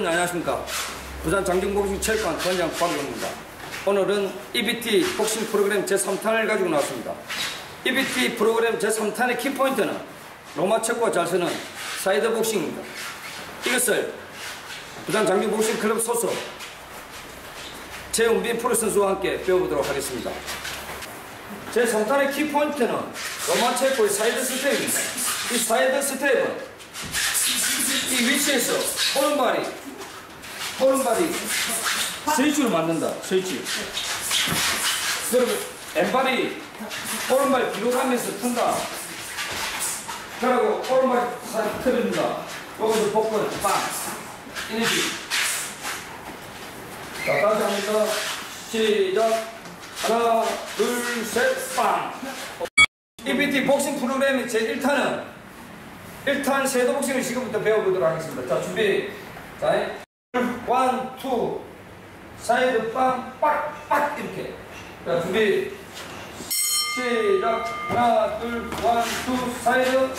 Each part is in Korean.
여러분 안녕하십니까? 부산 장정구복싱 체육관 관장 박용입니다. 오늘은 EBT 복싱 프로그램 제3탄을 가지고 나왔습니다. EBT 프로그램 제3탄의 키포인트는 로마체코가 잘 쓰는 사이드 복싱입니다. 이것을 부산 장정구복싱 클럽 소속 최은빈 프로 선수와 함께 배워보도록 하겠습니다. 제3탄의 키포인트는 로마체코의 사이드 스텝입니다. 이 사이드 스텝은 이 위치에서 오른발이 오른발이. 스위치로 맞는다. 스위치 그러면 왼발이 오른발 뒤로 가면서 튼다. 그리고 오른발 살짝 틀어준다. 여기서 복근 빵 이너지. 자 다시 합니다. 시작. 하나 둘 셋 빵. EBT 복싱 프로그램의 제1탄은 1탄 섀도 복싱을 지금부터 배워보도록 하겠습니다. 자, 준비. 자, one, two, 사이드 빵, 빡, 빡, 이렇게. 자, 준비. 시작. 하나, 둘, one, two, 사이드,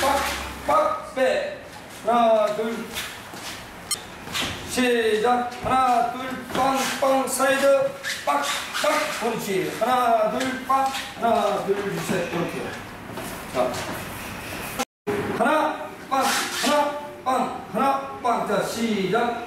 빡, 빡, 빼. 하나, 둘. 시작. 하나, 둘, 빵, 빵, 사이드, 빡, 빡. 그렇지. 하나, 둘, 빵. 하나, 둘, 셋. 이렇게. 자. 하나 빵 하나 빵 하나 빵 자 시작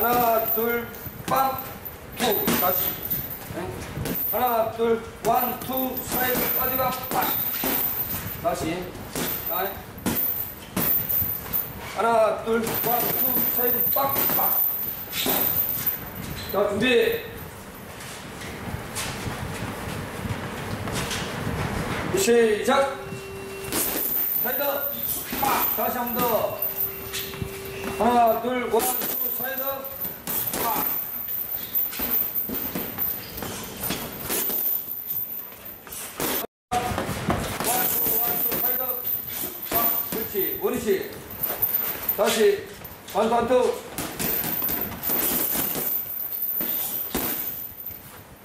하나 둘빵투 다시. 하나 둘원투 사이드 빠지가 빡 다시. 하나 둘원투 사이드 빡빡 자 준비. 시작. 사이드 팍! 다시 한 번 더. 하나, 둘, one, two, 사이드. 팍! one, two, one, two, 사이드. 팍! 그렇지. 원위치. 다시. one, two, one, two.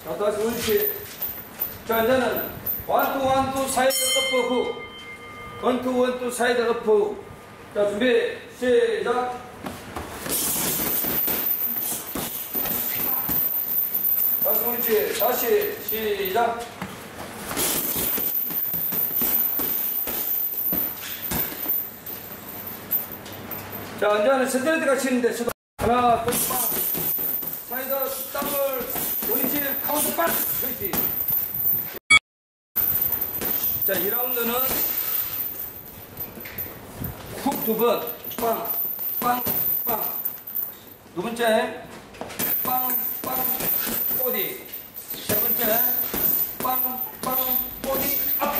자, 다시 원위치. 자, 이제는 one, two, one, two, 사이드, 업버, 후. one two one two 사이드 upper 자 준비 시작 다시 옳지 다시 시작 자 이제는 스트레이트가 치는데 수도 하나 둘 빵 사이드 더블 원위치 카운트 빵 그렇지 자 2라운드는 훅 두 번, 빵, 빵, 빵. 두 번째, 빵, 빵, 보디. 세 번째, 빵, 빵, 꼬디, 아파.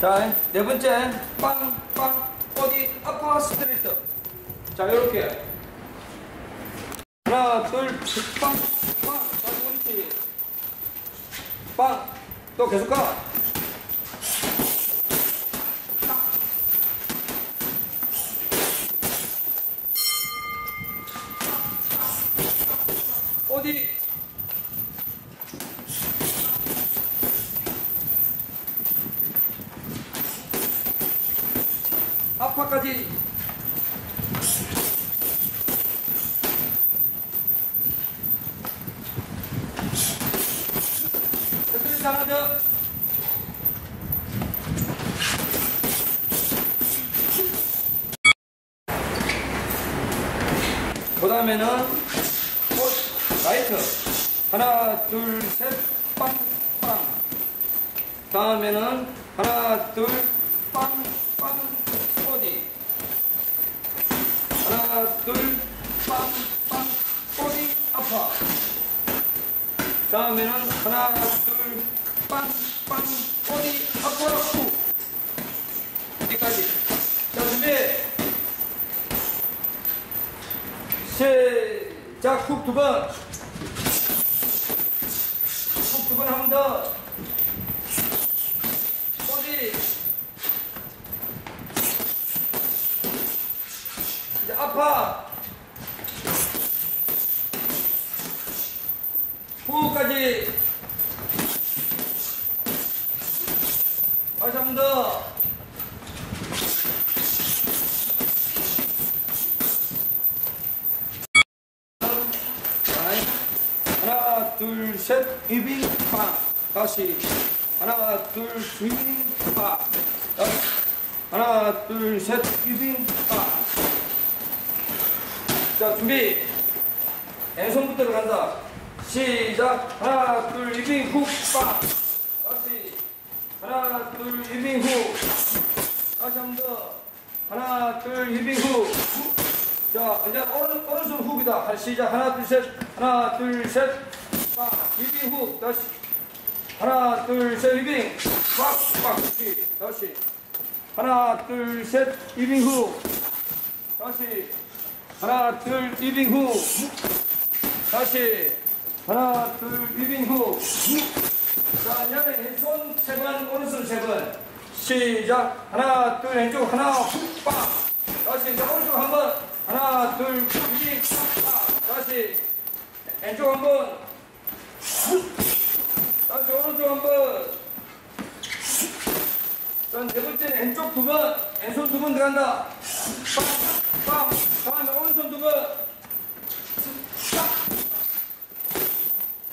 자, 네 번째, 빵, 빵, 꼬디, 아파, 스트레이트. 자, 이렇게. 하나, 둘, 빵, 빵. 다시 그렇지. 빵. 또 계속 가. 어디 아파까지. 흔들리지 않아줘 그 다음에는 라이트 하나 둘셋 빵빵. 다음에는 하나 둘빵빵 스포디 하나 둘 빵 빵 꼬디 아파. 다음에는 하나 둘 빵 빵 꼬디 아파 후 여기까지. 자 준비 시작. 훅 두 번. 훅 두 번 한 번 더. 꼬지. 이제 아파. 후까지. 다시 한 번 더. 하나, 둘, 셋, 이빙, 파. 다시. 하나, 둘, 이빙, 파. 다시. 하나, 둘, 셋, 이빙, 파. 자, 준비. 왼손부터 간다. 시작. 하나, 둘, 훅, 파. 다시. 하나, 둘, 이빙, 훅. 다시 한 번 더. 하나, 둘, 이빙, 훅. 자, 이제 오른, 오른손 훅이다. 할 시작. 하나, 둘, 셋. 하나, 둘, 셋. 빡. 위빙 훅. 다시. 하나, 둘, 셋. 위빙. 빡, 빡. 다시. 다시. 하나, 둘, 셋. 위빙 훅. 다시. 하나, 둘, 위빙 훅. 다시. 하나, 둘, 위빙 훅. 자, 이제 왼손 세 번, 오른손 세 번. 시작. 하나, 둘, 왼쪽 하나, 훅, 빡. 다시 이제 오른쪽 한 번. 하나, 둘, 이빙, 빡. 다시. 왼쪽 한 번. 다시 오른쪽 한 번. 자, 네 번째는 왼쪽 두 번. 왼손 두 번 들어간다. 빡, 빡. 다음에 오른손 두 번.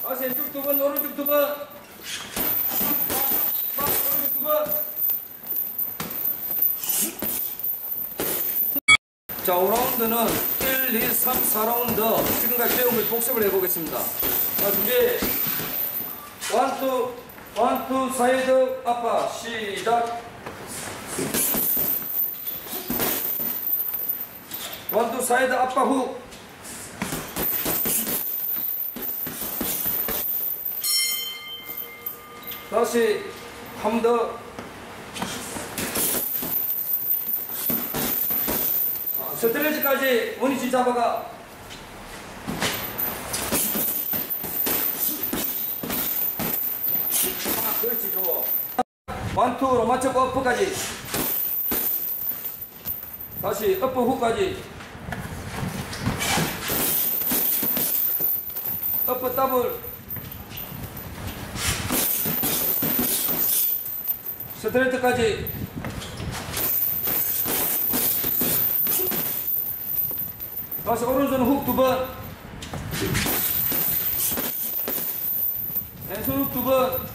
다시 왼쪽 두 번, 오른쪽 두 번. 빡, 오른쪽 두 번. 자, 5라운드는 1, 2, 3, 4라운드 지금까지 배운 걸 복습을 해보겠습니다. 자, 준비. one two, one two, 사이드, upper, 시작. one two, 사이드, 아빠, 후. 다시 한번 더. 스트레치까지 원위치 잡아가. 아, 그렇지, 좋아. 완투로 맞춰고 어퍼까지. 다시 어퍼 후까지. 어퍼 더블. 스트레이트까지. 다시 오른손 훅 두 번. 왼손 훅 두 번.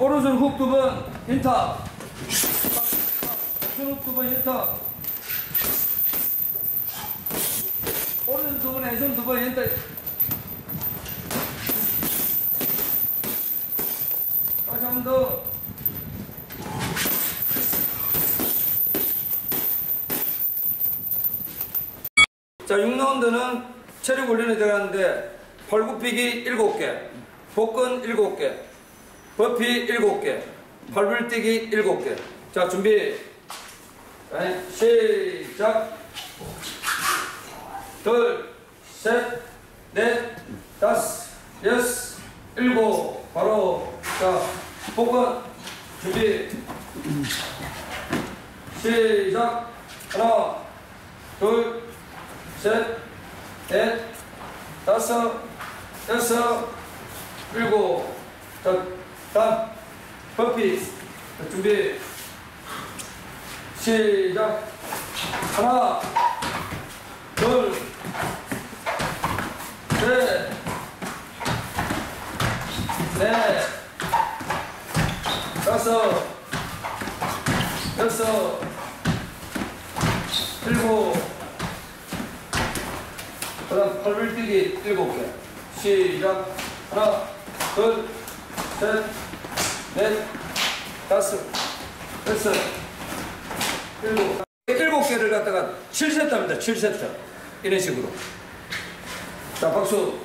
오른손 훅 두 번. 인터. 왼손 훅 두 번. 인터. 오른손 두 번. 왼손 두 번. 인터. 다시 한 번 더. 자, 6라운드는 체력 훈련에 들어가는데 팔굽히기 7개, 복근 7개, 버피 7개, 팔불뛰기 7개. 자, 준비. 자, 시작. 둘, 셋, 넷, 다섯, 여섯, 일곱. 바로 자, 복근 준비. 시작. 하나, 둘, 셋, 넷, 다섯, 여섯, 일곱. 자, 다음. 자, 준비. 시작. 하나, 둘, 셋, 넷, 다섯, 여섯, 일곱. 그 다음 팔불뛰기 일곱 개. 시작. 하나 둘 셋 넷 다섯 여섯. 일곱. 일곱 개를 갖다가 7세트 합니다. 7세트. 이런 식으로 자 박수